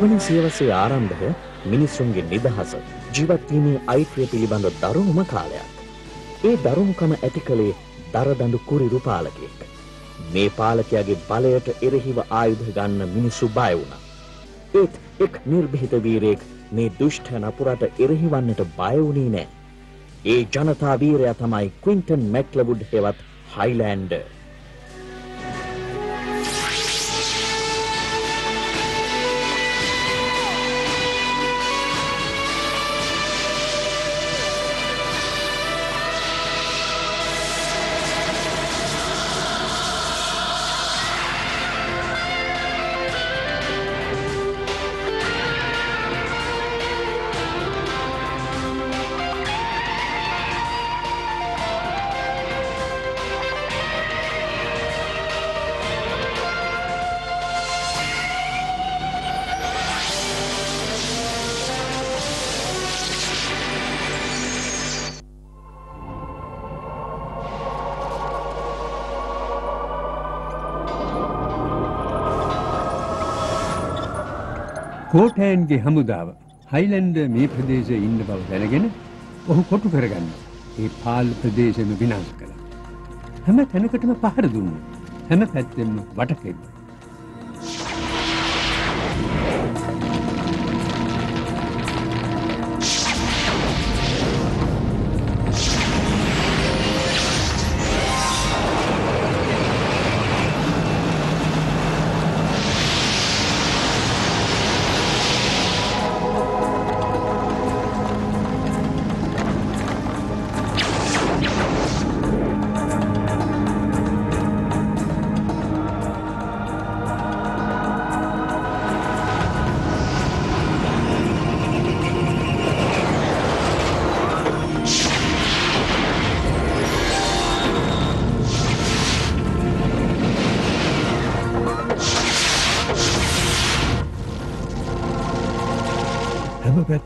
20 සියවසේ ආරම්භය මිනිසුන්ගේ නිදහස ජීවත්වීමේ අයිතිය පිළිබඳ දරුණුම කාලයක්. ඒ දරුණුකම ඇති කළේ දරදඬු කුරිරු පාලකයෙක්. මේ පාලකයාගේ බලයට එරෙහිව ආයුධ ගන්න මිනිස්සු බය වුණා. ඒත් එක් නිර්භීත වීරයෙක් මේ දුෂ්ට නපුරට එරෙහිවන්නට බය වුණේ නෑ. ඒ ජනතා වීරයා තමයි ක්වින්ටන් මැක්ලවුඩ් හෙවත් හයිලෑන්ඩර්. කෝටෑන්ගේ හමුදාව හයිලන්ඩ මේ ප්‍රදේශයේ ඉන්න බව දැනගෙන ඔහු කොටු කරගන්න ඒ පාල් ප්‍රදේශම විනාශ කළ. හැම තැනකටම පහර දුන්න හැම පැත්තෙම වටකෙන්න.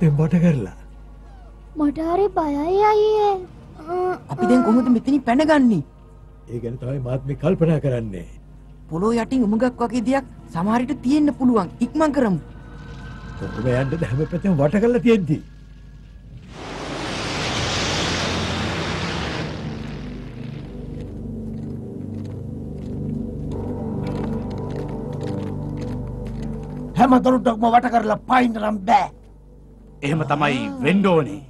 හැම පැත්තෙන් බොට කරලා මට හරි බයයි අයියේ. අපි දැන් කොහොමද මෙතනින් පැනගන්නේ? ඒ ගැන තමයි මාත් මේ කල්පනා කරන්නේ. පොළොව යටින් උමගක් වගේ දෙයක් සමහර විට තියෙන්න පුළුවන්. ඉක්මන් කරමු. කොහොම යන්නද හැම පැත්තෙන් වට කරලා තියෙද්දි. හැම දොරටුවක්ම වට කරලා පයින්න නම් බෑ. එහෙම තමයි වෙන්න ඕනේ.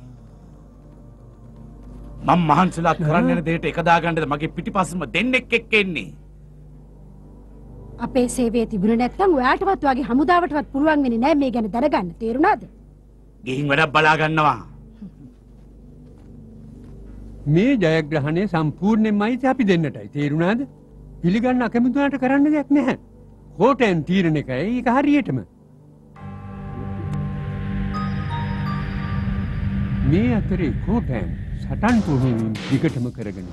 මම මහන්සිලා කරන්න යන දෙයට එකදාගන්නද මගේ පිටිපස්සම දෙන්නෙක් එක්ක එන්නේ. අපේ සේවයේ තිබුණ නැත්නම් ඔයාටවත් වගේ හමුදාවටවත් පුළුවන් වෙන්නේ නැහැ මේ ගැන දැනගන්න. තේරුණාද? ගිහින් වැඩක් බලා ගන්නවා. මේ ජයග්‍රහණය සම්පූර්ණයෙන්මයි අපි දෙන්නටයි. තේරුණාද? පිළිගන්න අකමැතුනට කරන්න දෙයක් නැහැ. කෝටෙන් තීරණ එකයි ඒක හරියටම. මේ අතරේ කෝටෑන් සටන් පුහුණුවීම් දිගටම කරගෙන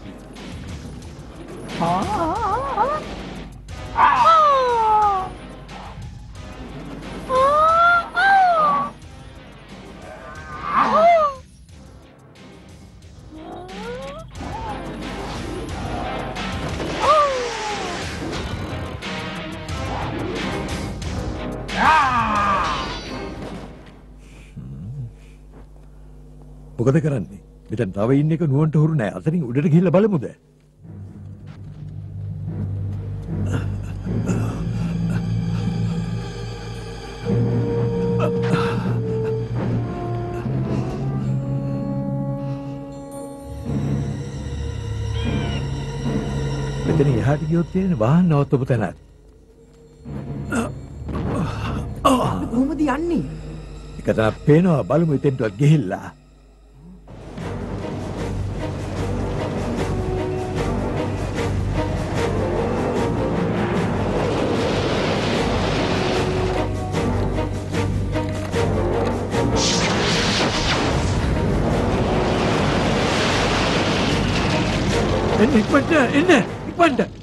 මොකද කරන්නේ? මෙතන තව ඉන්න එක නුවන්ට හුරු නෑ. අතනින් උඩට ගිහිල්ලා බලමුද? මෙතන එහාට ගියොත් තියෙන වාහන නවත්තපු තැනක්. කොහොමද යන්නේ? එක තැනක් පේනවා බලමු එතෙන්ටවත් ගිහිල්ලා. එන්න ඉක්මනට එන්න ඉක්මනට අත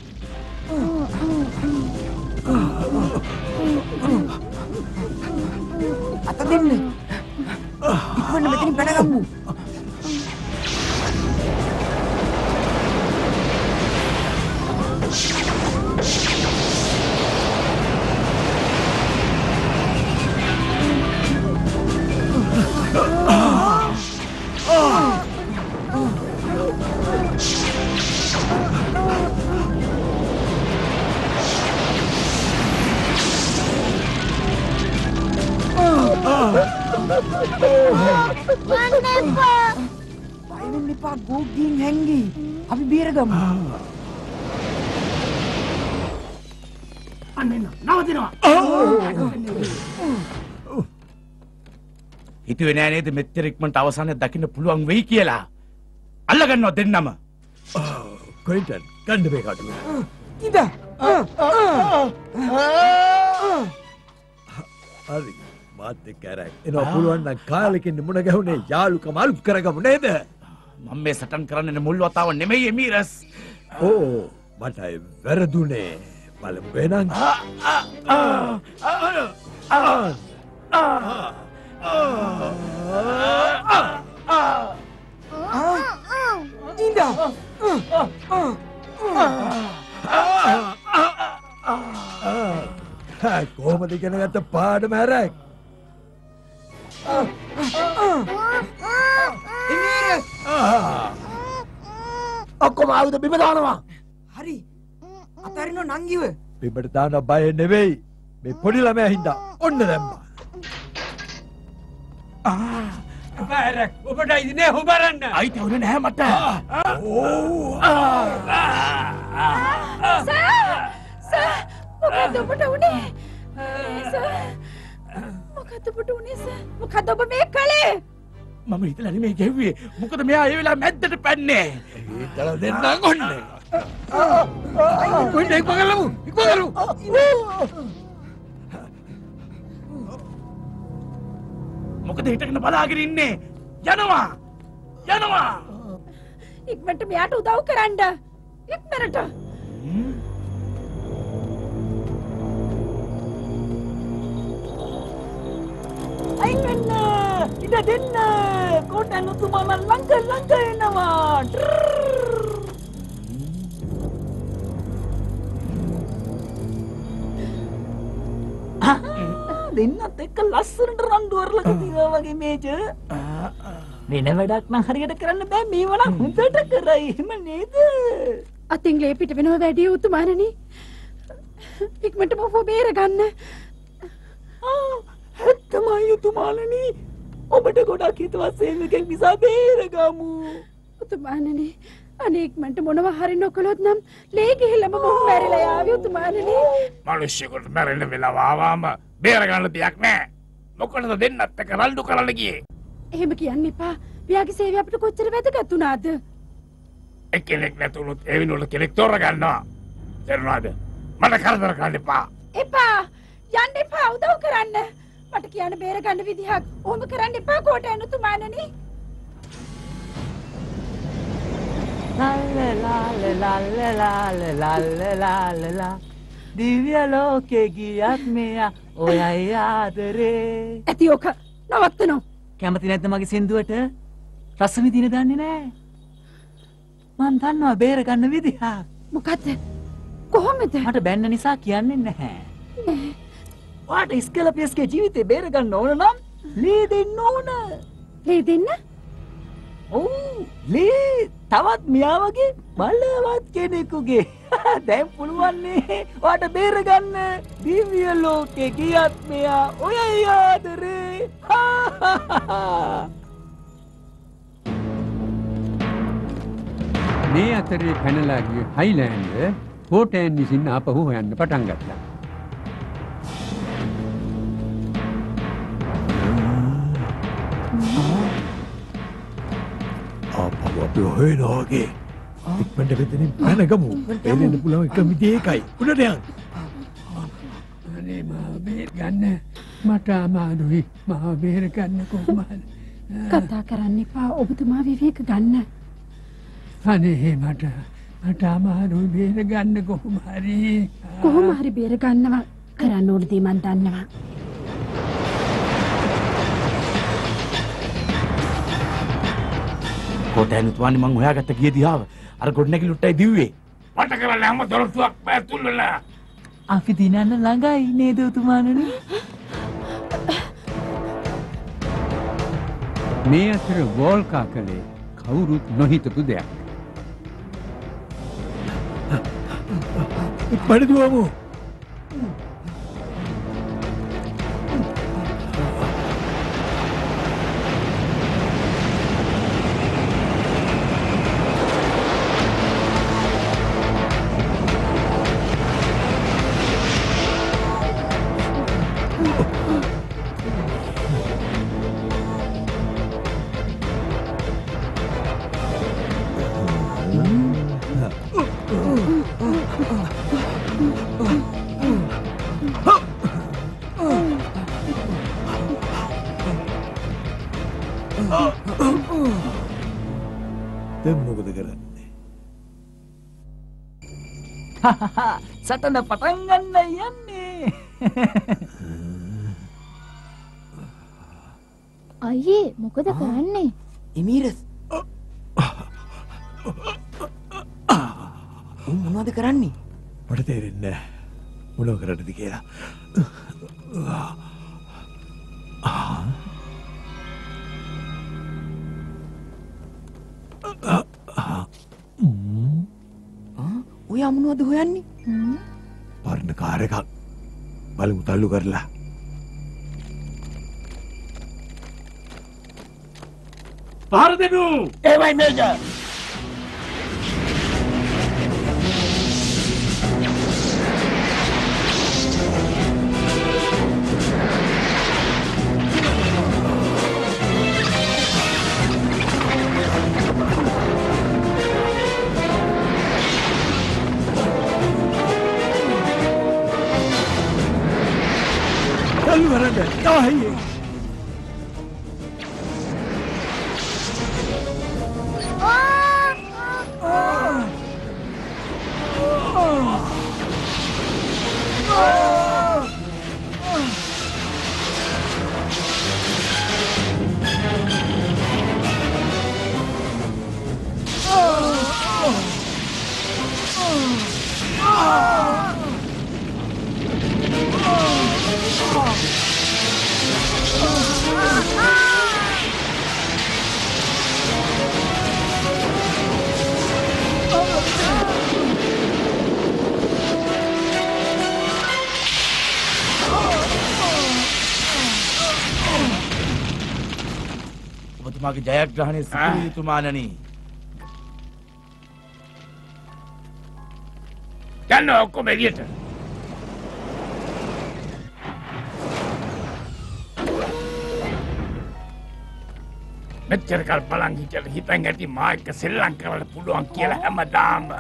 මන්න එපා. බය වෙන්න එපා ගෝග්ගින් හැංගි. අපි බේරගමු. අන්න එන්න. නවතිනවා. හිතුවේ නෑ නේද මෙච්චර ඉක්මනට අවසානයක් දකින්න පුළුවන් වෙයි කියලා. අල්ලගන්නවා දෙන්නම. කොයිටන් ගන්න මේ කටුව. ඉද. හරි මාත් එක්ක ඇරක් එනවා පුළුවන් නම් කාලෙකින් මුණ ගැහුනේ යාළුකම අලුත් කරගමු නේද? මම මේ සටන් කරන්නේ මුල් වතාව නෙමෙයි එමීරස්. ඕ මට වැරදුනේ බලමු එහෙනම්. ඉද. කොහොමද ඉගෙන ගත්ත පාඩම හැරක්? ඔක්කොම ආයුධ බිම දානවා. හරි. අතරිනෝ නංගිව. බිමට දාන බය නෙවෙයි. මේ පොඩි ළමයා හින්දා ඔන්න දැම්මා. බෑරක් ඔබට ඉදිනේ හොබරන්න අයිති හොනේ නැහැ මට. සර් මොකද ඔබට උනේ සර් මොකද ඔබට උනේ සර් මොකද ඔබ මේ කළේ මම හිතලා නෙමෙයි ගැව්වේ. මොකද මෙයා ඒ වෙලාව මැද්දට පැන්නේ. ඒතල දෙන්නම් ඔන්නේ. කොයිද ඉක්ම ගලමු. ඉක්ම ගලමු. මොකද හිටගෙන බලාගෙන ඉන්නේ? යනවා. යනවා. ඉක්මනට මෙයාට උදව් කරන්න ඉක්මනට අයින් වෙන්න. ඉඩ දෙන්න. කොටන් උතුමාලා ළඟ ළඟ එනවා. දෙන්නත් එක්ක ලස්සනට රණ්ඩු අරලක තියවා වගේ මේජ. වෙන වැඩක් නම් හරියට කරන්න බෑ මේව නම් හොඳට කරයි. එහෙම නේද? අතින් ලේ පිට වෙනව වැඩි උතුමානනි ඉක්මනට මොහො බේර ගන්න හැත්තමයි උතුමාලනි. ඔබට ගොඩක් හිතවත් සේවකෙක් නිසා බේරගමු. උතුමානනි අනේ ඉක්මනට මොනවා හරි නොකළොත් නම් ලේ ගිහිල්ලම මොහො මැරිලා යාවි උතුමානනි මිනිස්සුන්ට මැරෙන්න වෙලාව ආවම බේරගන්න දෙයක් නෑ. මොකටද දෙන්නත් එක්ක රණ්ඩු කරන්න ගියේ? එහෙම කියන්න එපා පියාගේ සේවය අපිට කොච්චර වැදගත් වුණාද එක්කෙනෙක් නැතුනොත් ඒ වෙනුවට කෙනෙක් තෝරගන්නවා. තේරුණාද? මට කරදර කරන්න එපා. එපා යන්න එපා උදව් කරන්න මට කියන්න බේර ගන්න විදිහක්. ඔහොම කරන්න එපා උතුමානනි. ලල්ලලාලලාලලාලලා දිව්‍ය ලෝකෙ ගියත් මෙයා ඔයයි ආදරේ. ඇති ඕක නවත්තනෝ. කැමති නැද්ද මගේ සින්දුවට? රස විඳින දන්නේ නෑ මන් දන්නවා බේර ගන්න විදිහ මොකද්ද? කොහොමද? මට බැන්න නිසා කියන්නේ නැහැ වාට ඉස්කලපියස්ගේ ජීවිතේ බේර ගන්න ඕන නම් ලී දෙන්න ඕන. ලේ දෙන්න? ඔව්. ලී තවත් මියා වගේ බලවත් කෙනෙකුගේ. දැන් පුළුවන්නේ වාට බේරගන්න. දිව්‍ය ලෝකෙ ගියත් මෙයා ඔය ආදරේ. මේ අතරේ පැනලා ගිය හයිලෑන්ඩ් කෝටෑන් විසින් ආපහු හොයන්න පටන් ගත්තා. අපි හොයනවා වගේ. ඉක්මනට මෙතනින් පැනගමු. එන්න පුළුවන් එක විදිහ ඒකයි. උඩට යන්න. අනේ මාව බේර ගන්න මට අමාරුයි මාව බේර ගන්න කොහොමද? කතා කරන්න එපා ඔබතුමා විවේක ගන්න අනේ මට මට අමාරුයි බේර ගන්න කොහොම හරි. කොහොම හරි බේර ගන්නවා කරන්න ඕන දේ මන් දන්නවා කොටෑනුතුමානි මං හොයාගත්ත ගිය දිහාව අර ගොඩනැගිලි දිව්වේ. මට කරන්න හැම දොරටුවක් පැතුල් වෙලා. අපි දිනන්න ළඟයි නේද උතුමානනි මේ අතර වෝල්කා කළේ කවුරුත් නොහිතපු දෙයක්. ඉක්මනට සටන පටන් ගන්න යන්නේ. අයියේ මොකද කරන්නේ? එමීරස්. උන් මොනවද කරන්නේ? මට තේරෙන්නේ මොනව කරන්නද කියලා ඔයා මොනවද හොයන්නේ? හ්ම්? පරණ කාර එකක්. බලමු තල්ලු කරලා. පහර දෙනු ඒවයි මේජර් කරන්න ජයග්‍රහණය සිදු යුතුමානනී යන්න ඔක්කොම එළියට. මෙච්චර කල් බලන් හිටියට හිතන් ඇති මා එක්ක සෙල්ලම් කරන්න පුළුවන් කියලා හැමදාම?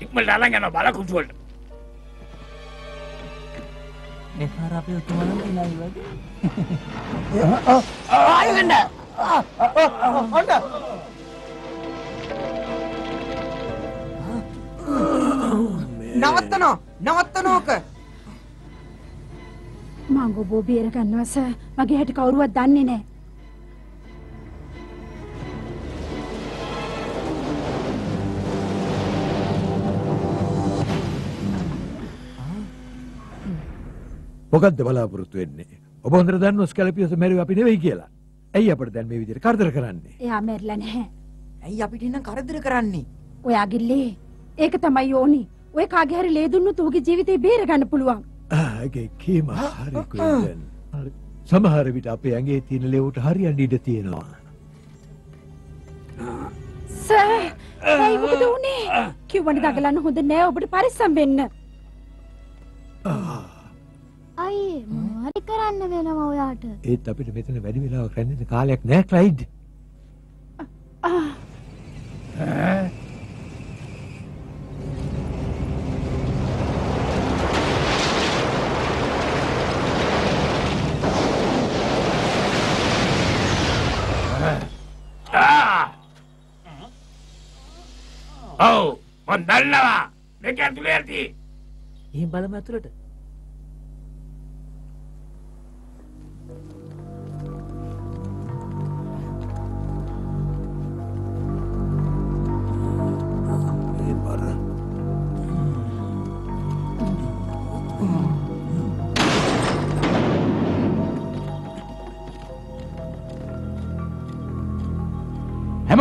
ඉක්මනට අරන් යනවා බලකුටුවට ඒ පාර අපේ උතුමලන් ඉලයි වගේ. ආයුගන්න ඔන්න නවත්තනෝ නවත්තනෝක මං ඔබ බේර ගන්නවා සර්. මගේ හැටි කවුරුවත් දන්නේ නැහැ. මොකක්ද බලාපොරොත්තු වෙන්නේ ඔබ හොඳට දන්න ස්කැලපියස මැරුව අපි නෙවෙයි කියලා ඇයි අපට දැන් මේ විදිහට කරදර කරන්නේ එයා මැරිලා නැහැ. ඇයි අපිට එන්න කරදර කරන්නේ ඔයාගේ ලේ. ඒක තමයි ඕනි. ඔය කාගේ හරි ලේ දුන්නොත් ඌගේ ජීවිතේ බේර ගන්න පුළුවන්. ආගේ කීම හරි කුයිදන් හරි. සමහර විට අපේ ඇගේ තියෙන ලෙවට හරියන්න ඉඩ තියෙනවා සර් ඇයි මොකද උනේ? කිව්වනේ දගලන්න හොඳ නෑ ඔබට පරිස්සම් වෙන්න. මොනවද කරන්න වෙනවා ඔයාට ඒත් අපිට මෙතන වැඩි වෙලාවක් රැඳෙන්න කාලයක් නෑ ක්ලයිඩ්! ඔව් මන් දන්නවා මේක ඇතුලේ ඇති එහෙන් බලමු ඇතුළට.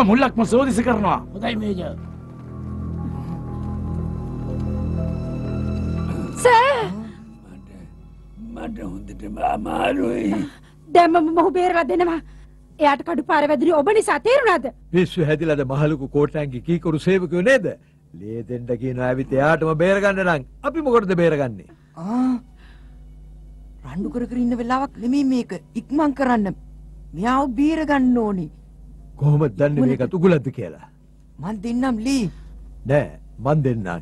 මුල්ලක්ම සෝදිසි කරනවා හොඳයි මේජර් සර්! මට හොඳටම අමාරුයි. දැම්මම මොහු බේරලා දෙනවා. එයාට කඩු පාර වැදුනේ ඔබ නිසා තේරුණාද? පිස්සු හැදිලද මහලුකු කෝට්ටන්ගේ කීකරු සේවකයෝ නේද? ලේ දෙන්ට කියන ඇවිත් එයාටම බේරගන්න නම් අපි මොකටද බේරගන්නේ? ආ රණ්ඩු කර කර ඉන්න වෙලාවක් නෙමෙයි මේක. ඉක්මන් කරන්න. මෙයාව බීර ගන්න ඕනි කොහොමද දන්නේ මේකත් උගුලක්ද කියලා? මන් දෙන්නම් ලී. නෑ මන් දෙන්නම්.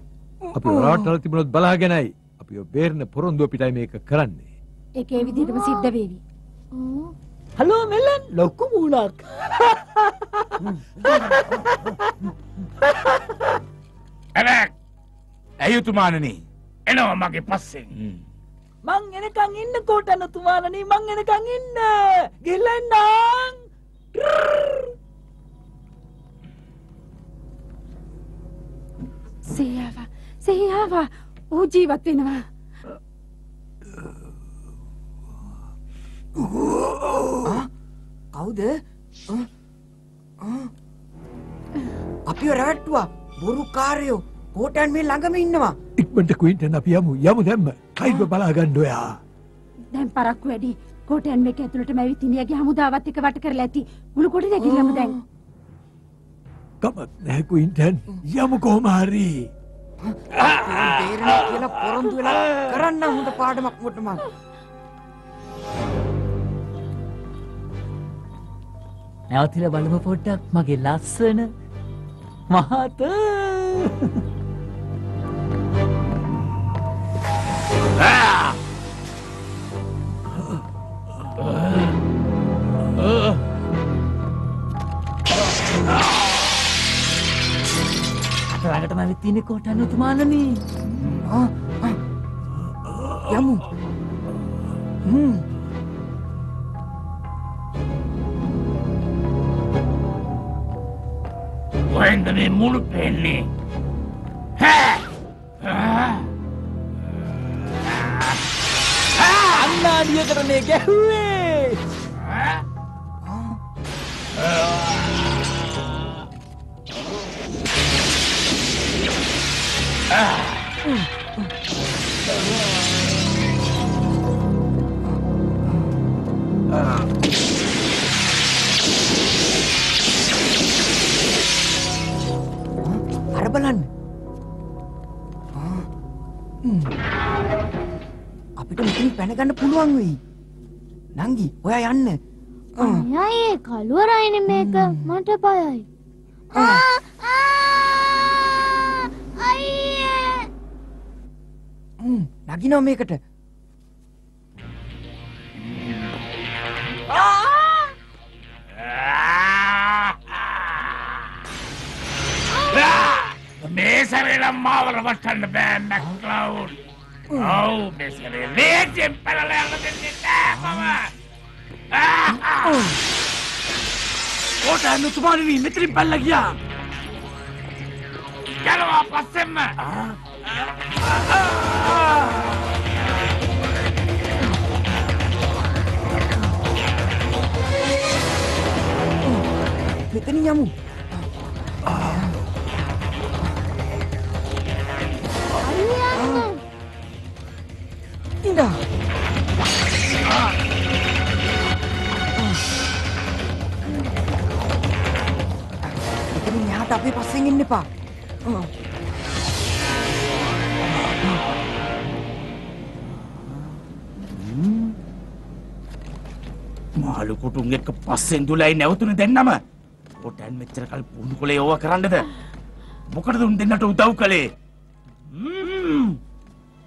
අපි රාට්ටල තිබුණොත් බලාගෙනයි. අපි බේරන පොරොන්දුව පිටයි මේක කරන්නේ. ඒකේ විදිහටම සිද්ධ වේවි. හලෝ මෙලන්. ලොක්කු මූුණක්. ඇරක් ඇයුතුමානනී එනවා මගේ පස්සෙන්. මං එනකං ඉන්න කෝටන්න තුමානනී මං එනකං ඉන්න. ගෙල්ලන්නාං සේයාවා ඌ ජීවත් වෙනවා. කවුද? අපි රැවට්ටුවා. බොරු කාරයෝ කෝටන් මේ ළඟම ඉන්නවා. ඉක්මට කුයින්ටන් අපි යමු. යමු දැම්ම. කයිව බලාගණ්ඩ ඔයා. දැන් පරක්කු වැඩි. කෝටයන් මේක ඇතුළට මැවිත් ඉන්දියාගේ හමුදාවත් එක්ක වට කරලා ඇති. මුළු කොට නැගිල්ලම දැන්. කමත් නැකුයින්ටන් යමු කෝමහරී තේරෙන කියලා පොරොන්දු වෙලා කරන්න හොඳ පාඩමක් මොට මං නැවතිල බලම පොඩ්ඩක් මගේ ලස්සන මහත. අටළඟටම ඇවිත් තින්නේ කෝටන්න තුමානනී යමු. හ්ම්. කොහෙන්ද මේ මුළු පෙන්නේ? අන්නාඩිය කරනේ ගැහුවේ අර බලන්න අපිට මෙතින් පැනගන්න පුළුවන් වෙයි. නංගි ඔයා යන්න. අයයි කළුවරයින මේක. මට පයයි අයියේ නගිනව මේකට. මේ සැරේනම් මාව රවට්ටන්න බෑ මැක්ලවුඩ් ඔව් මේ සැරේ ලේසියෙන් පැනලා යන්න දෙන්නේ නෑ මම. කෝටන්න තුමානී මෙතරින් පැල්ල ගියා යනවා පස්සෙන්ම මෙතන යමු අයියන්න ඉඳා එතනින් එහාට අපි පස්සෙන් ඉන්න එපා මාළු කුටුන් එක්ක පස්සෙන් දුලයි නැවතුනේ දෙන්නම. පොටන් මෙච්චර කල් පුහුණු කළේ ඕවා කරන්නද? මොකටද උන් දෙන්නට උදව් කළේ.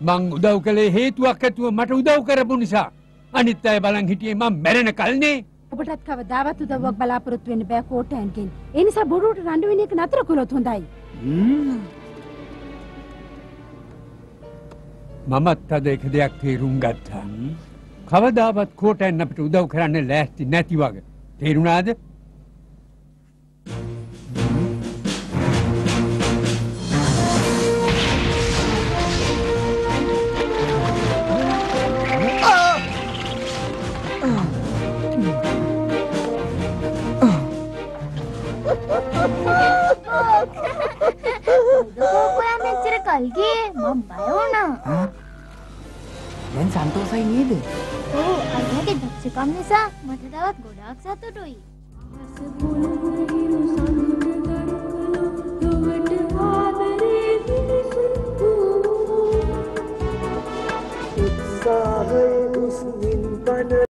මං උදව් කළේ හේතුවක් ඇතුව මට උදව් කරපු නිසා. අනිත් අය බලන් හිටියේ මං මැරෙන කල්නේ. ඔබටත් කවදාවත් උදව්වක් බලාපොරොත්තු වෙන්න බෑ කෝටයන්ගෙන් ඒ නිසා බොරුවට රණ්ඩු වෙන එක නතර කළොත් හොඳයි මමත් අද එක දෙයක් තේරුම් ගත්තා. කවදාවත් කෝටයන් අපිට උදව් කරන්න ලෑස්ති නැති වගේ. තේරුණාද අයියාගේ දක්ෂකම් නිසා මට තවත් ගොඩාක් සතුටුයි.